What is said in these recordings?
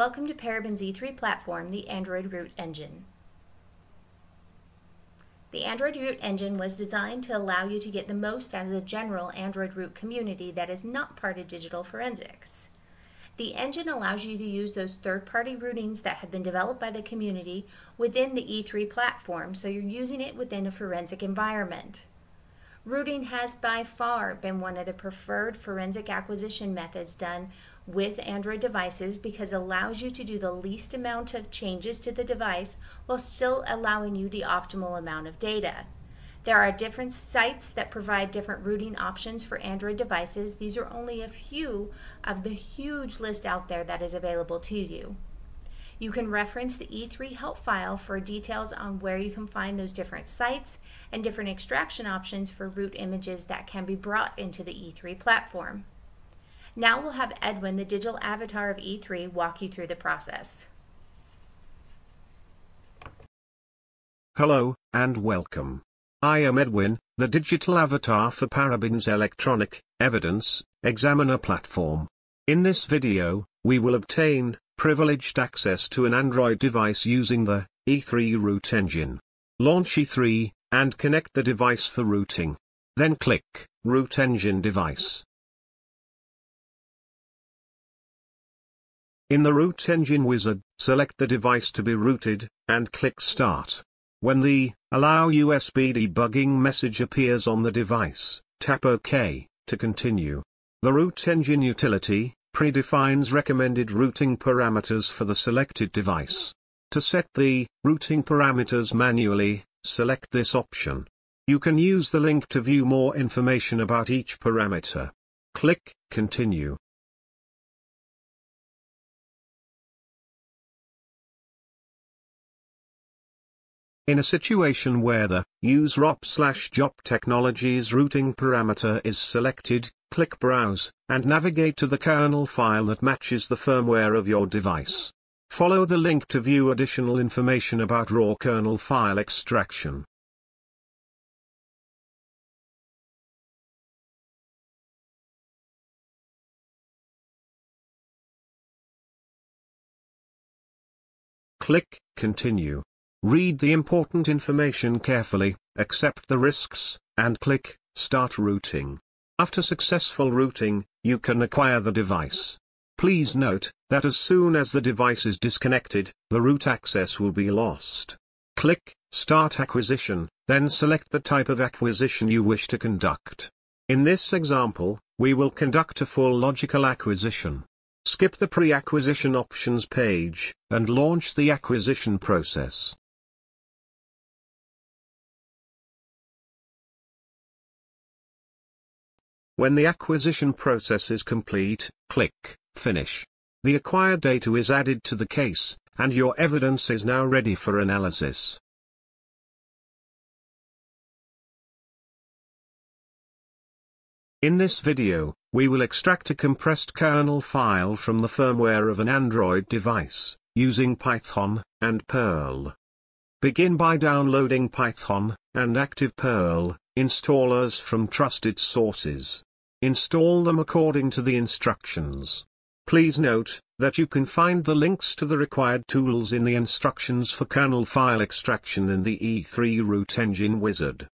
Welcome to Paraben's E3 platform, the Android Root Engine. The Android Root Engine was designed to allow you to get the most out of the general Android root community that is not part of digital forensics. The engine allows you to use those third-party rootings that have been developed by the community within the E3 platform, so you're using it within a forensic environment. Rooting has by far been one of the preferred forensic acquisition methods done with Android devices because it allows you to do the least amount of changes to the device while still allowing you the optimal amount of data. There are different sites that provide different rooting options for Android devices. These are only a few of the huge list out there that is available to you. You can reference the E3 help file for details on where you can find those different sites and different extraction options for root images that can be brought into the E3 platform. Now we'll have Edwin, the digital avatar of E3, walk you through the process. Hello, and welcome. I am Edwin, the digital avatar for Paraben's electronic evidence examiner platform. In this video, we will obtain privileged access to an Android device using the E3 root engine. Launch E3 and connect the device for rooting. Then click Root Engine Device. In the Root Engine wizard, select the device to be rooted, and click Start. When the Allow USB debugging message appears on the device, tap OK to continue. The Root Engine utility predefines recommended rooting parameters for the selected device. To set the rooting parameters manually, select this option. You can use the link to view more information about each parameter. Click Continue. In a situation where the use ROP slash JOP technologies rooting parameter is selected, click Browse, and navigate to the kernel file that matches the firmware of your device. Follow the link to view additional information about raw kernel file extraction. Click Continue. Read the important information carefully, accept the risks, and click Start Rooting. After successful rooting, you can acquire the device. Please note that as soon as the device is disconnected, the root access will be lost. Click Start Acquisition, then select the type of acquisition you wish to conduct. In this example, we will conduct a full logical acquisition. Skip the pre-acquisition options page, and launch the acquisition process. When the acquisition process is complete, click Finish. The acquired data is added to the case, and your evidence is now ready for analysis. In this video, we will extract a compressed kernel file from the firmware of an Android device, using Python and Perl. Begin by downloading Python and Active Perl installers from trusted sources. Install them according to the instructions. Please note, that you can find the links to the required tools in the instructions for kernel file extraction in the E3 root engine wizard.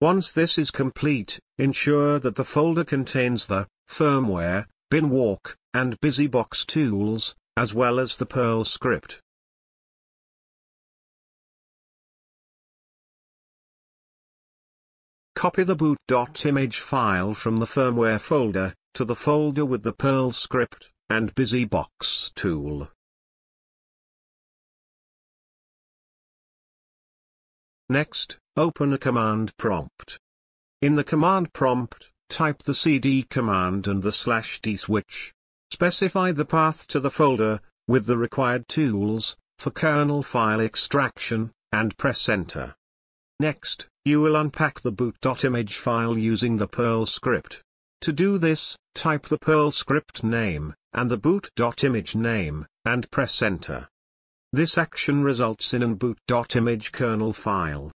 Once this is complete, ensure that the folder contains the firmware, binwalk, and busybox tools, as well as the Perl script. Copy the boot.image file from the firmware folder, to the folder with the Perl script, and BusyBox tool. Next, open a command prompt. In the command prompt, type the cd command and the slash d switch. Specify the path to the folder, with the required tools, for kernel file extraction, and press enter. Next, you will unpack the boot.image file using the Perl script. To do this, type the Perl script name, and the boot.image name, and press enter. This action results in an boot.image kernel file.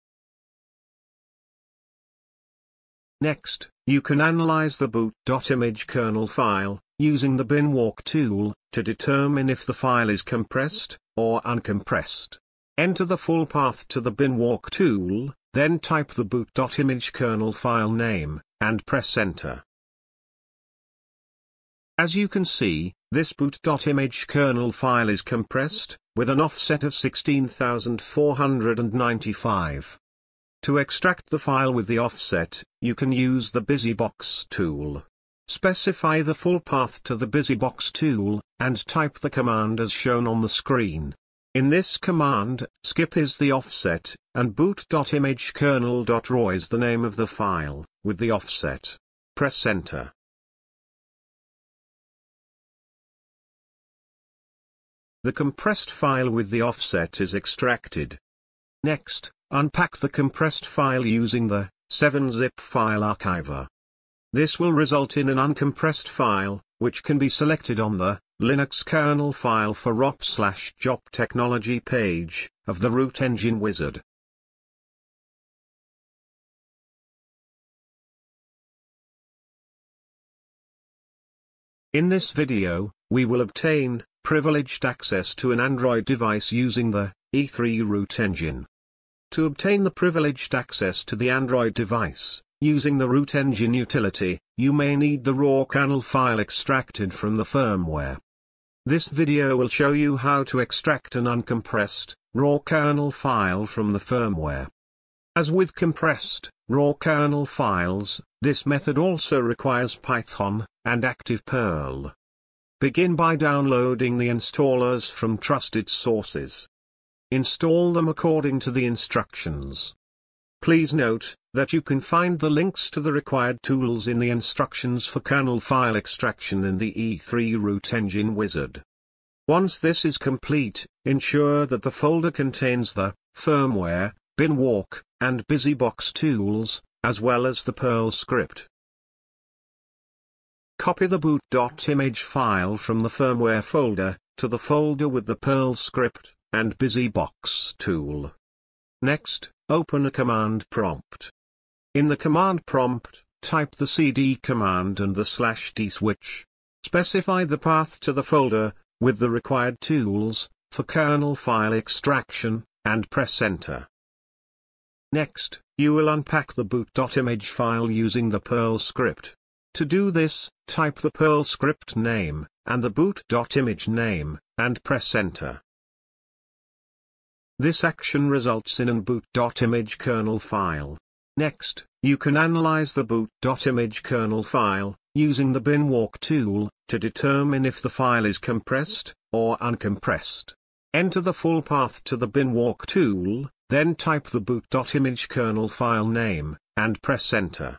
Next, you can analyze the boot.image kernel file, using the binwalk tool, to determine if the file is compressed, or uncompressed. Enter the full path to the binwalk tool, then type the boot.image kernel file name, and press enter. As you can see, this boot.image kernel file is compressed, with an offset of 16495. To extract the file with the offset, you can use the BusyBox tool. Specify the full path to the BusyBox tool, and type the command as shown on the screen. In this command, skip is the offset, and boot.imagekernel.raw is the name of the file, with the offset. Press enter. The compressed file with the offset is extracted. Next, unpack the compressed file using the 7-zip file archiver. This will result in an uncompressed file, which can be selected on the Linux kernel file for ROP slash JOP technology page of the Root Engine Wizard. In this video, we will obtain privileged access to an Android device using the E3 Root Engine. To obtain the privileged access to the Android device, Using the root engine utility, you may need the raw kernel file extracted from the firmware. This video will show you how to extract an uncompressed, raw kernel file from the firmware. As with compressed, raw kernel files, this method also requires Python, and active Perl. Begin by downloading the installers from trusted sources. Install them according to the instructions. Please note, that you can find the links to the required tools in the instructions for kernel file extraction in the E3 Root Engine Wizard. Once this is complete, ensure that the folder contains the firmware, binwalk, and busybox tools, as well as the Perl script. Copy the boot.image file from the firmware folder, to the folder with the Perl script, and busybox tool. Next, open a command prompt. In the command prompt, type the cd command and the slash d switch. Specify the path to the folder, with the required tools, for kernel file extraction, and press enter. Next, you will unpack the boot.image file using the Perl script. To do this, type the Perl script name, and the boot.image name, and press enter. This action results in an boot.image kernel file. Next, you can analyze the boot.image kernel file, using the binwalk tool, to determine if the file is compressed, or uncompressed. Enter the full path to the binwalk tool, then type the boot.image kernel file name, and press enter.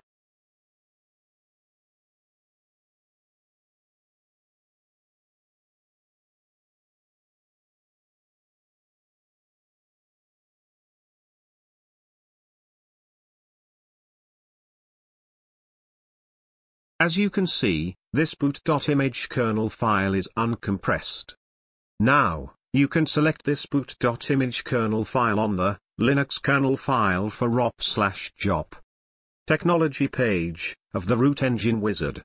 As you can see, this boot.image kernel file is uncompressed. Now, you can select this boot.image kernel file on the Linux kernel file for ROP slash JOP technology page of the Root Engine Wizard.